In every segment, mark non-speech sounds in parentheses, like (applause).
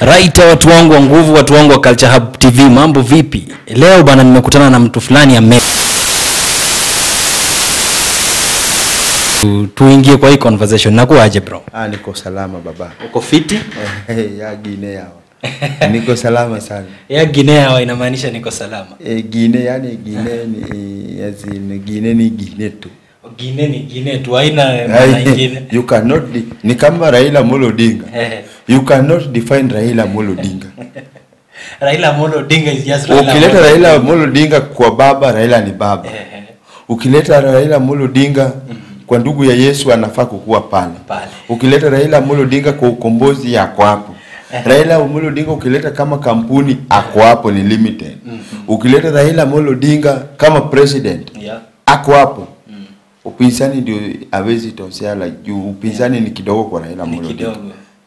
Right, watu wangu wa nguvu, watu wangu wa Culture Hub TV, mambo vipi? Leo bana, nimekutana na mtu fulani ame Tu- tuingie kwa hii conversation. Nakuaje bro? Ah, niko salama baba. Uko fiti? (laughs) ya Guinea hawa. Niko salama sana. Ya Guinea wa inamaanisha niko salama. E, Guinea yani Guinea ni yazi as in Guinea ni Guinea tu. Guinea ni gine tu, haina maana nyingine. you cannot ni kama Raila Amolo Odinga. Eh. you cannot define Raila Amolo Odinga. (laughs) Raila Amolo Odinga is just Raila. Ukileta Raila Molo Amolo Odinga kwa baba, Raila ni baba. Ukileta Raila Amolo Odinga kwa ndugu ya Yesu anafaa kukuwa pale. Pale. Ukileta Raila Amolo Odinga kwa ukombozi yako hapo. Raila Amolo Odinga ukileta kama kampuni ako hapo ni limited. Ukileta Raila Amolo Odinga kama president Yeah. ako hapo. Upinzani ndio hawezi tosea la juu. Upinzani ni kidogo kwa Raila Ni Amolo Odinga.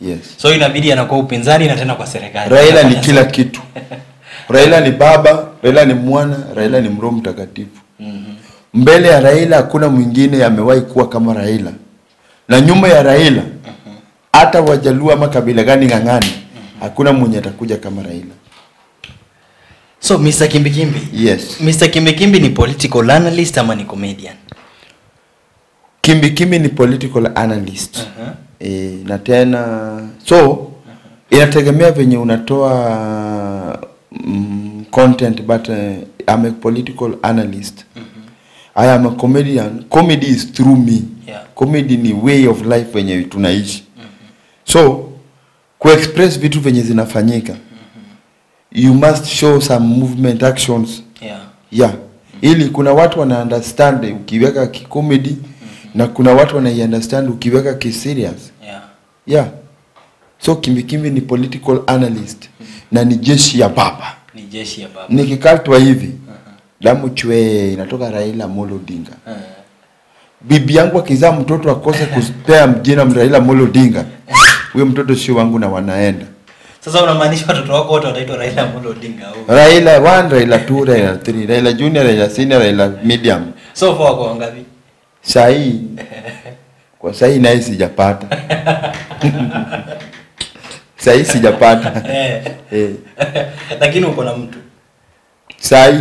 Yes. So inabidi anakuwa upinzani na tena kwa serikali. Raila ni kila kitu. (laughs) Raila ni baba, Raila ni mwana, Raila ni Roho Mtakatifu. Mm -hmm. Mbele ya Raila hakuna mwingine amewahi kuwa kama Raila, na nyuma ya Raila hata mm -hmm. Wajaluo ama kabila gani ng'ang'ani, mm -hmm. hakuna mwenye atakuja kama Raila. So Mr. Kimbikimbi. Yes. Mr. Kimbikimbi ni political analyst ama ni comedian? Kimbi Kimbi ni political analyst Uh-huh. e, na tena so uh -huh. inategemea venye unatoa mm, content but uh, I'm a political analyst Uh -huh. I am a comedian comedy is through me Yeah. comedy ni way of life venye tunaishi Uh -huh. so kuexpress vitu venye zinafanyika Uh -huh. you must show some movement actions Yeah. yeah ili kuna watu wana understand ukiweka kikomedi na kuna watu wana understand ukiweka kiserious Yeah. yeah so kimbikimbi ni political analyst mm -hmm. na ni jeshi ya baba Ni jeshi ya baba. nikikatwa hivi damu chwe inatoka Raila Amolo Odinga uh-huh. bibi yangu akizaa mtoto akose kuspea jina Raila Amolo Odinga huyo mtoto sio wangu na wanaenda Sasa unamaanisha watoto wako wote wataitwa Raila Amolo Odinga au? Raila 1 Raila 2 Raila 3 Raila junior Raila senior Raila medium So far wako wangapi? Sahii. Kwa sahii naye sijapata. Sahii sijapata. Eh. eh. Lakini uko na mtu. sahii.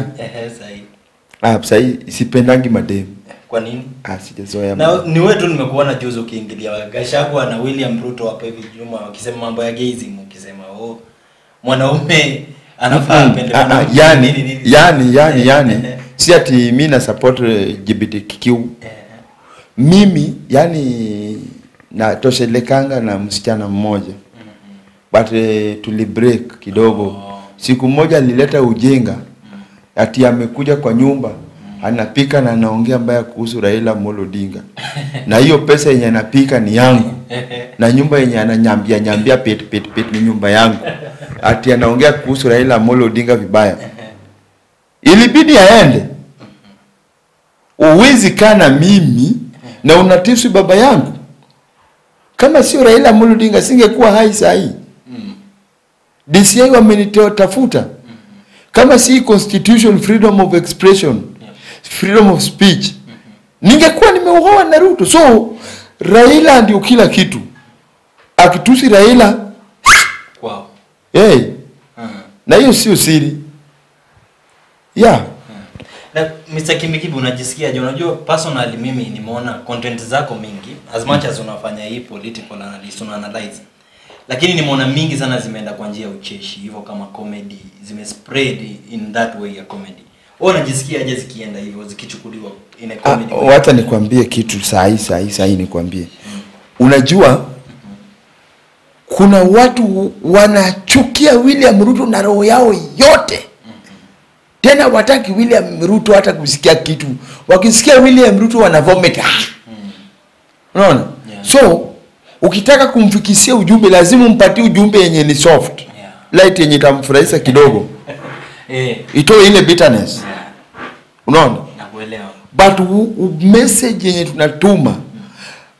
Ah, sahii sipendangi mademu. Kwa nini? ah, sijazoea Na ni wewe tu nimekuona juzi ukiingilia. Gachagua na William Ruto hapa hivi Juma wakisema mambo ya gayism ukisema oh mwanaume anafaa apende Ah, ah, yani yani yani yani. Si ati mi na support LGBTQ eh, mimi yani natoshelekanga na msichana mmoja. But uh, tuli break kidogo. Oh. siku moja alileta ujinga. Ati amekuja kwa nyumba anapika na anaongea mbaya kuhusu Raila Amolo Odinga. (laughs) Na hiyo pesa yenye anapika ni yangu. (laughs) Na nyumba yenye ananyambia nyambia pet pet pet ni nyumba yangu. Ati anaongea kuhusu Raila Amolo Odinga vibaya. (laughs) Ilibidi aende. Uwezi kana mimi na unatisi baba yangu kama sio Raila Amolo Odinga singekuwa hai saa hii DCI wamenitafuta kama si constitution freedom of expression freedom of speech Mm -hmm. ningekuwa nimeuawa na Ruto so Raila ndio kila kitu akitusi Raila Wow. hey, Uh. -huh. na hiyo sio siri yeah Na Mr. unajisikia unajisikiaje? Unajua personally mimi nimeona content zako mingi as much as unafanya hii political analysis una analyze. Lakini nimeona mingi sana zimeenda kwa njia ya ucheshi hivyo kama comedy zime spread in that way ya comedy. Wewe unajisikiaje zikienda hivyo zikichukuliwa in a comedy Ah, wacha nikwambie kitu saa hii saa hii saa hii nikwambie unajua kuna watu wanachukia William Ruto na roho yao yote tena wataki William Ruto hata kusikia kitu wakisikia William Ruto wana vomit ah! unaona Yeah. so ukitaka kumfikisia ujumbe lazima umpatie ujumbe yenye ni soft Yeah. light yenye itamfurahisha kidogo (laughs) Eh, itoe ile bitterness yeah, unaona nakuelewa. but u- u- message yenye tunatuma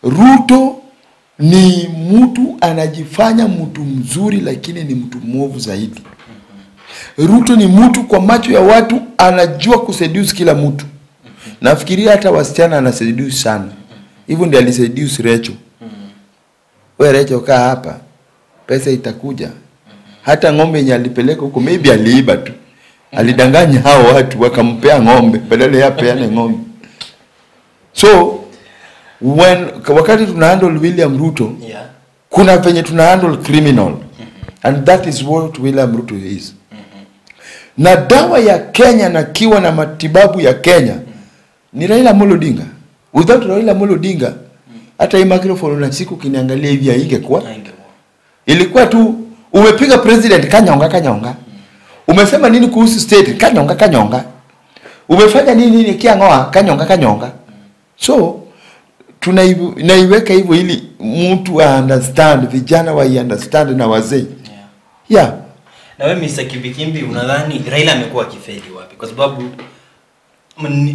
Ruto ni mtu anajifanya mtu mzuri lakini ni mtu mwovu zaidi. Ruto ni mtu kwa macho ya watu anajua kuseduce kila mtu. Nafikiria hata wasichana anaseduce sana. Hivyo ndiye aliseduce Recho. We Recho kaa hapa, pesa itakuja. hata ng'ombe yenye alipeleka huko maybe aliiba tu alidanganya hao watu wakampea ng'ombe badala ya peane ng'ombe so when wakati tuna handle William Ruto Yeah. kuna venye tuna handle criminal and that is what William Ruto is na dawa ya Kenya na kiwa na matibabu ya Kenya ni Raila Amolo Odinga. Without Raila Amolo Odinga hata hii microphone na siku kiniangalia hivi haingekuwa. Kwa. ilikuwa tu umepiga president kanyonga kanyonga. Umesema nini kuhusu state? Kanyonga kanyonga. Umefanya nini nini kiangoa? Kanyonga kanyonga. So tunaiweka hivyo ili mtu understand vijana wa understand na wazee. Yeah. yeah na wewe Mr. Kimbikimbi unadhani Raila amekuwa akifeli wapi? Kwa sababu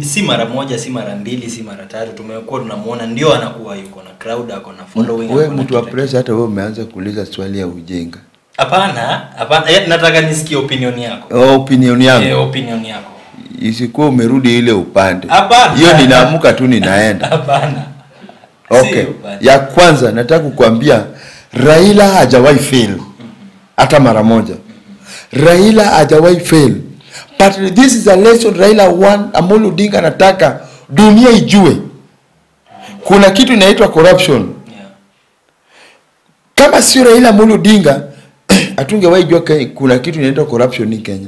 si mara moja, si mara mbili, si mara tatu tumekuwa tunamuona ndio anakuwa yuko na crowd, ako na following. wewe mtu wa press hata wewe umeanza kuuliza swali ya ujinga. Hapana, hapana, eh, nataka nisikie opinion yako. oh, opinion yangu. Eh, opinion yako. isikuwa umerudi ile upande Hapana. hiyo ninaamka tu ninaenda (laughs) Hapana. Okay. Si. Ya kwanza nataka kukuambia Raila hajawahi fail hata mara moja. Raila hajawahi fail. But this is a lesson Raila won, Amolo Odinga anataka dunia ijue. Kuna kitu inaitwa corruption. Kama sio Raila Amolo Odinga (clears throat) hatungewahi jua kuna kitu inaitwa corruption ni Kenya.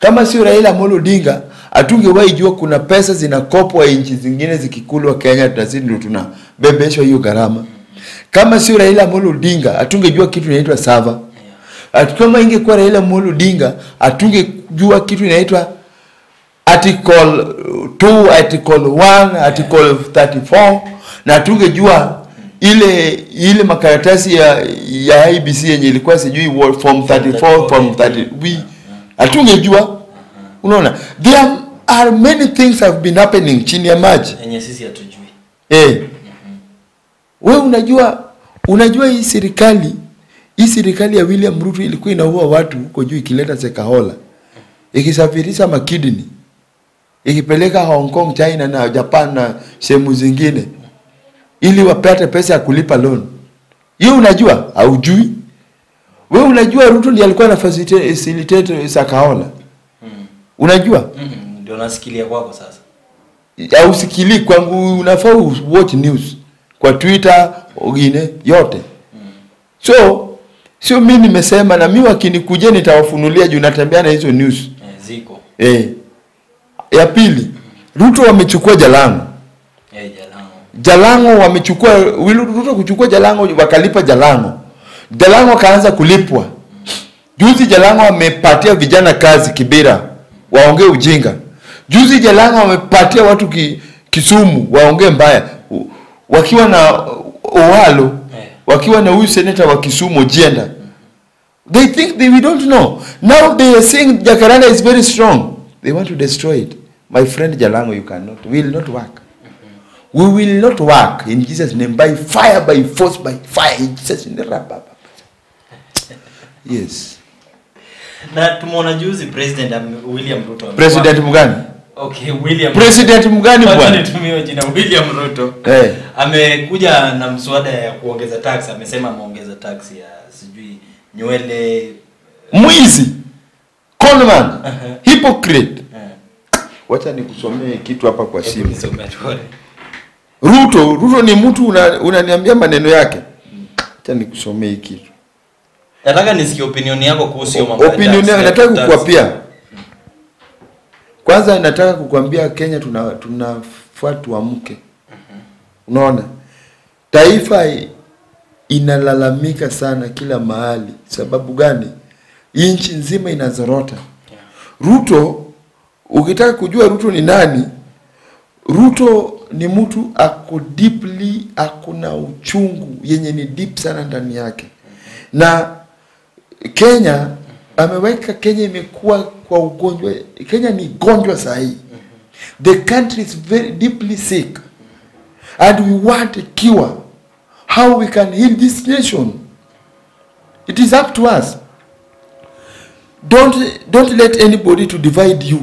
Kama sio Raila Amolo Odinga hatungewahi jua kuna pesa zinakopwa nchi zingine zikikulwa Kenya, na sisi ndio tunabebeshwa hiyo gharama. Kama sio Raila Amolo Odinga hatungejua kitu inaitwa sava. Ati Kama ingekuwa Raila Amolo Odinga hatungejua kitu inaitwa article 2 article 1 article 34 na hatungejua ile ile makaratasi ya ya IBC yenye ilikuwa sijui form 34 form 30 we hatungejua. Unaona? There are many things have been happening chini ya maji. Yenye sisi hatujui. eh. Wewe unajua unajua hii serikali hii serikali ya William Ruto ilikuwa inaua watu huko juu ikileta Sekahola ikisafirisha makidini ikipeleka Hong Kong, China na Japan na sehemu zingine ili wapate pesa ya kulipa loan. Hiyo unajua? Haujui? Wewe unajua Ruto ndiye alikuwa na Sekahola? Sakahola. Mm. Unajua? Mhm. Ndio nasikilia kwako sasa. Hausikili kwangu, unafaa watch news kwa Twitter ogine yote. So sio mimi nimesema, na mimi wakinikujia nitawafunulia juu natembea na hizo news. Eh, ziko. Eh. Ya pili, Ruto wamechukua Jalango. Eh, Jalango. Jalango wamechukua Ruto kuchukua Jalango wakalipa Jalango. Jalango kaanza kulipwa. Juzi Jalango wamepatia vijana kazi kibira waongee ujinga. Juzi Jalango wamepatia watu ki, Kisumu waongee mbaya wakiwa na Owalo. Wakiwa na huyu seneta wa Kisumu Jenda, They think they we don't know. Now they are saying Jacaranda is very strong. They want to destroy it. My friend Jalango, you cannot. Will not work. We will not work in Jesus' name by fire, by force, by fire. In Jesus' name. Yes. Na tumeona juzi President William Ruto. President mgani? Okay, William President mgani bwana? nitumie jina William Ruto. Eh. Amekuja na mswada ya kuongeza tax, amesema ameongeza tax ya sijui nywele Mwizi. Conman. Hypocrite. eh, Wacha nikusomee kitu hapa kwa simu. Ruto, Ruto ni mtu unaniambia una- unaniambia maneno yake. Acha nikusomee kitu. Nataka nisikie opinion yako kuhusu hiyo mambo Opinion yako nataka kukuapia. Kwanza nataka kukwambia Kenya tuna tunafaa tuamke. Unaona? Taifa inalalamika sana kila mahali. Sababu gani? Nchi nzima inazorota. Ruto, ukitaka kujua Ruto ni nani, Ruto ni mtu ako deeply, akuna uchungu yenye ni deep sana ndani yake, na Kenya ameweka Kenya imekuwa kwa ugonjwa. Kenya ni gonjwa sahi. The country is very deeply sick and we want a cure. How we can heal this nation? It is up to us. Don't don't let anybody to divide you.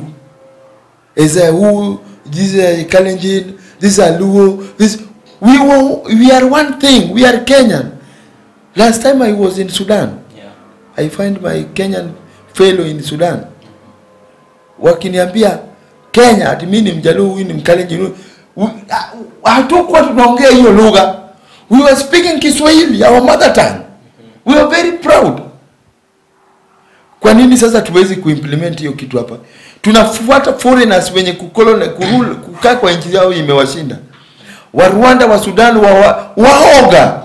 As a who this is a Kalenjin, this is a Luo, this we were, we are one thing. We are Kenyan. Last time I was in Sudan, Yeah. I find my Kenyan fellow in Sudan. Wakiniambia Kenya ati mimi ni mjaluo huyu ni mkalenjin huyu." U- ah, hatukuwa tunaongea hiyo lugha. We were speaking Kiswahili our mother tongue. We were very proud. Kwa nini sasa tuwezi kuimplement hiyo kitu hapa? Tunafuata foreigners wenye kukoloni kurule kukaa kwa nchi yao imewashinda. Wa Rwanda wa Sudan wa waoga.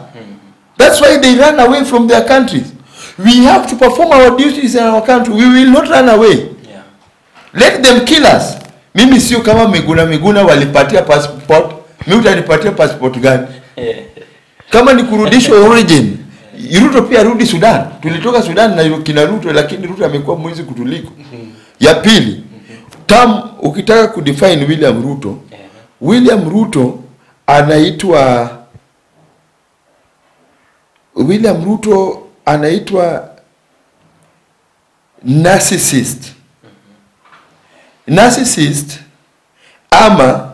That's why they run away from their countries we have to perform our duties in our country. We will not run away. Yeah. let them kill us. Mimi sio kama miguna miguna walipatia passport. Mimi utanipatia passport gani? (laughs) Kama ni kurudishwa origin Ruto pia rudi Sudan. Tulitoka Sudan na kina Ruto, lakini Ruto amekuwa mwizi kutuliko. Ya pili, tam ukitaka kudefine William Ruto, William Ruto anaitwa William Ruto anaitwa narcissist. Narcissist ama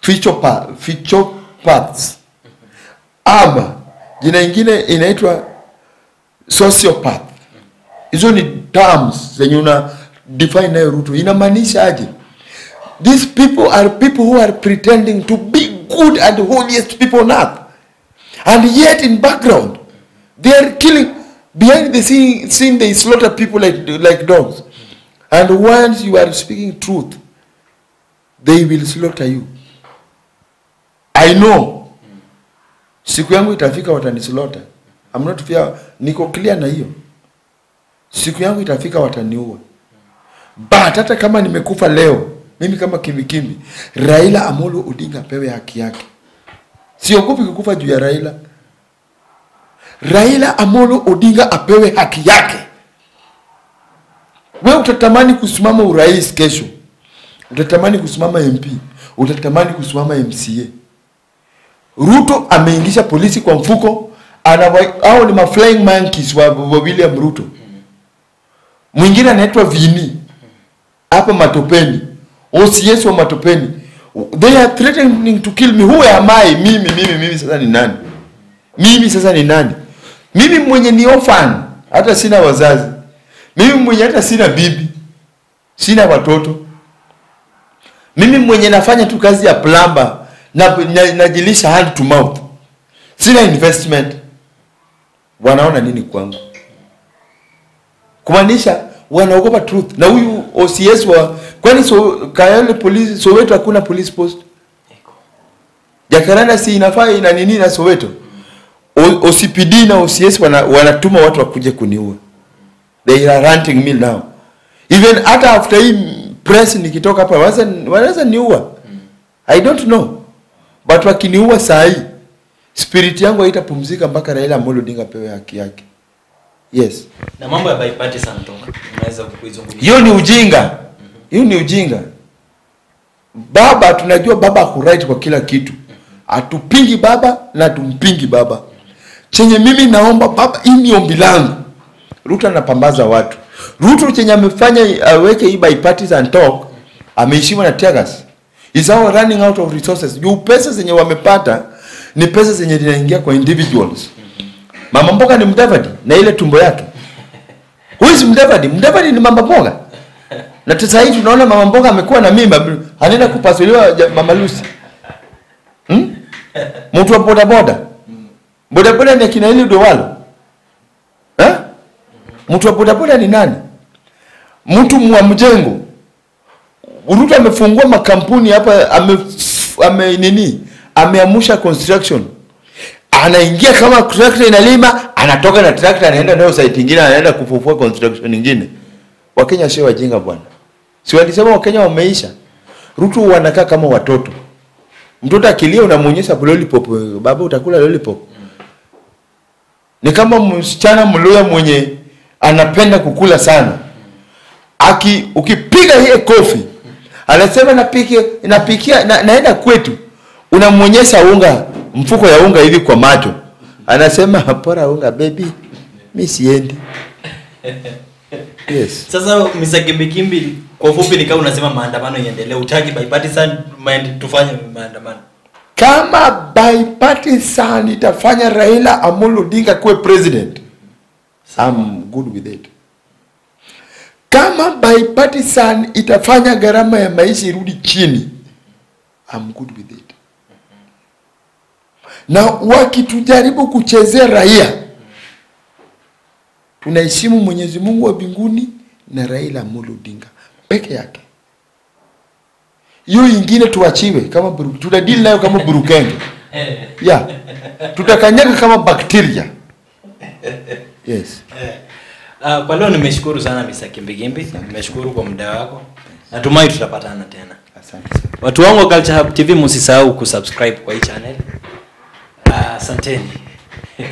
psychopath, psychopaths ama jina ingine inaitwa sociopath. Hizo ni terms zenye una define nayo Ruto, inamaanisha aje? These people are people who are pretending to be good and holiest people on earth, and yet in background they are killing. Behind the scene, scene they slaughter people like like dogs, and once you are speaking truth, they will slaughter you. I know. Siku yangu itafika watanislota I'm not fear. Niko clear na hiyo. Siku yangu itafika wataniua. But hata kama nimekufa leo mimi kama kimbikimbi Raila Amolo Odinga pewe haki yake. Siogopi kukufa juu ya Raila Raila Amolo Odinga apewe haki yake wewe utatamani kusimama urais kesho utatamani kusimama MP utatamani kusimama MCA Ruto ameingisha polisi kwa mfuko, hao ni maflying monkeys wa, wa William Ruto. Mwingine anaitwa Vini hapa Matopeni, OCS wa Matopeni. They are threatening to kill me. Who am I? Mimi mimi mimi sasa ni nani? Mimi sasa ni nani? Mimi mwenye ni orphan, hata sina wazazi. Mimi mwenye hata sina bibi, sina watoto. Mimi mwenye nafanya tu kazi ya plumber na, na, najilisha hand to mouth, sina investment. Wanaona nini kwangu? Kumaanisha wanaogopa truth. Na huyu OCS wa kwani so, Kayole police Soweto hakuna police post? Jakaranda si inafaa ina nini na Soweto? OCPD na OCS wana, wanatuma watu wakuje kuniua. They are hunting me now. Even hata after hii press nikitoka hapa wanaweza wanaweza niua. I don't know. But wakiniua saa hii spirit yangu haitapumzika mpaka Raila Amolo Odinga pewe haki yake. Yes. na mambo ya bipartisan toka. unaweza kuizungumzia Hiyo ni ujinga. Hiyo ni ujinga. Baba tunajua baba ku right kwa kila kitu. atupingi baba na tumpingi baba. Chenye mimi naomba baba, hii ni ombi langu. Ruto anapambaza watu. Ruto chenye amefanya aweke hii bipartisan talk ameishiwa na Tegas. Is now running out of resources. Juu pesa zenye wamepata ni pesa zenye zinaingia kwa individuals. Mama mboga ni Mdavadi na ile tumbo yake. Huyu mdavadi mdavadi ni mama mboga. Na sasa hivi tunaona mama mboga amekuwa na mimba, anaenda kupasuliwa mama Lucy. Hmm? Mtu wa boda boda. Boda boda ni akina ile Dowalo. Eh? Mtu wa bodaboda boda ni nani? Mtu mwa mjengo. Ruto amefungua makampuni hapa ame, ame nini? Ameamusha construction. Anaingia kama tractor inalima, anatoka na tractor anaenda nayo site nyingine, anaenda kufufua construction nyingine. Wakenya sio wajinga bwana. Si walisema Wakenya wameisha. Ruto wanakaa kama watoto. Mtoto akilia unamuonyesha lollipop, baba utakula lollipop. Ni kama msichana mluya mwenye anapenda kukula sana. Aki ukipiga hiyo kofi, anasema napikia, napikia na, naenda kwetu. Unamwonyesha unga, mfuko ya unga hivi kwa macho. Anasema pora unga baby, mimi siendi. Yes. sasa Mr. Kimbikimbi kwa ufupi ni kama unasema maandamano iendelee utaki bipartisan tufanye maandamano Kama bipartisan itafanya Raila Amolo Odinga kuwe president, I'm good with it. Kama bipartisan itafanya gharama ya maisha irudi chini, I'm good with it. Na wakitujaribu kuchezea raia, tunaheshimu Mwenyezi Mungu wa binguni na Raila Amolo Odinga peke yake. Hiyo ingine tuachiwe kama buru, tutadili nayo kama burukenge (laughs) ya tutakanyaga kama bakteria. Yes. Uh, kwa leo nimeshukuru sana Mr. Kimbigimbi, nimeshukuru kwa muda wako. Natumai tutapatana tena. Asante. Watu wangu wa Culture Hub TV msisahau kusubscribe kwa hii channel. Ah, Asanteni. (laughs)